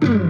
Mm.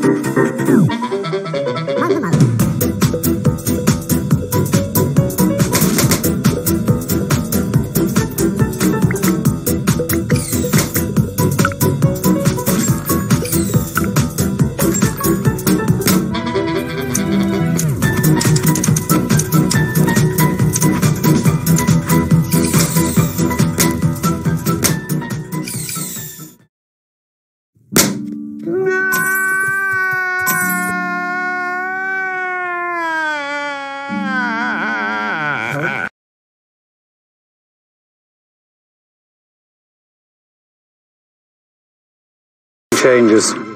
Changes